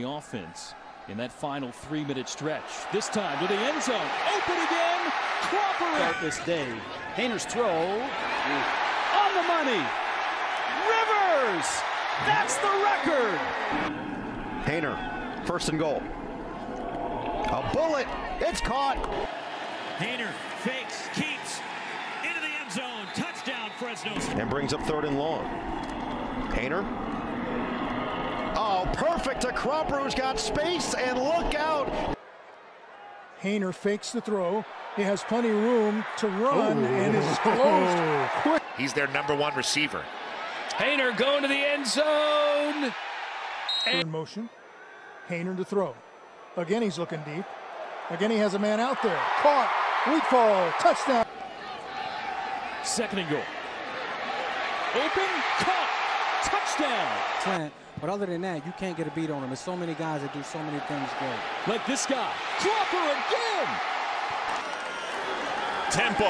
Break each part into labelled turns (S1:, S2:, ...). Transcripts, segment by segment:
S1: the offense in that final three-minute stretch. This time to the end zone. Open again. Cropper.
S2: Start this day. Haener's throw.
S1: On the money. Rivers. That's the record.
S3: Haener, first and goal. A bullet. It's caught.
S4: Haener fakes, keeps into the end zone. Touchdown, Fresno.
S3: And brings up third and long. Haener. Oh, perfect to Cropper, who's got space, and look out.
S5: Haener fakes the throw. He has plenty of room to run and is closed quick.
S6: He's their number one receiver.
S1: Haener going to the end zone.
S5: In motion. Haener to throw. Again, he's looking deep. Again, he has a man out there. Caught. Weak fall. Touchdown.
S1: Second and goal. Open. Caught. Touchdown.
S2: Clint. But other than that, you can't get a beat on him. There's so many guys that do so many things great.
S1: Like this guy. Cropper again.
S6: Tempo.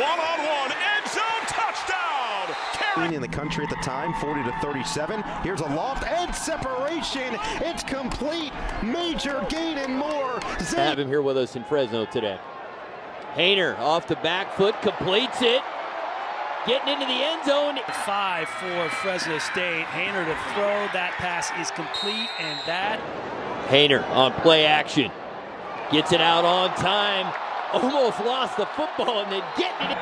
S6: One on one. End zone touchdown. Carry.
S3: In the country at the time, 40 to 37. Here's a loft and separation. It's complete. Major gain and more. Zay
S7: have him here with us in Fresno today. Haener off the back foot, completes it. Getting into the end zone.
S8: Five for Fresno State. Haener to throw. That pass is complete, and that.
S7: Haener on play action. Gets it out on time. Almost lost the football and then getting it.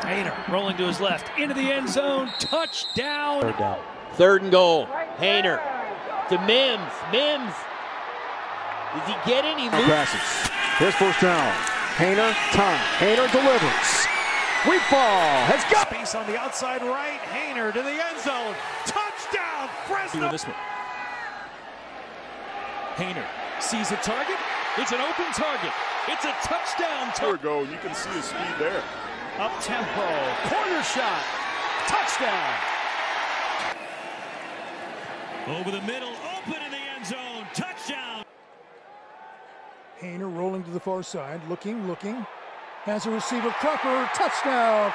S8: Haener rolling to his left. Into the end zone. Touchdown.
S7: Third down. Third and goal. Haener to Mims. Mims. Does he get it? He loses.
S9: passes. Here's first down. Haener, time. Haener delivers. Weak ball has got
S4: Space on the outside right. Haener to the end zone. Touchdown, Fresno.
S1: This one. Haener sees a target. It's an open target. It's a touchdown.
S6: There we go. You can see the speed there.
S2: Up tempo. Corner shot. Touchdown.
S4: Over the middle. Open in the end zone. Touchdown.
S5: Haener rolling to the far side. Looking, looking. Has a receiver. Cropper. Touchdown.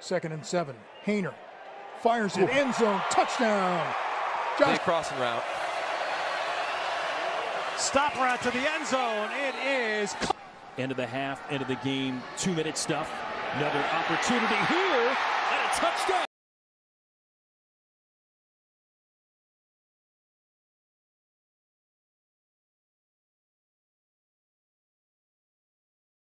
S5: Second and seven. Haener fires it. End zone. Touchdown. Josh
S10: crossing route.
S4: Stop route to the end zone. It is.
S1: End of the half, end of the game, two minute stuff. Another opportunity here and a touchdown.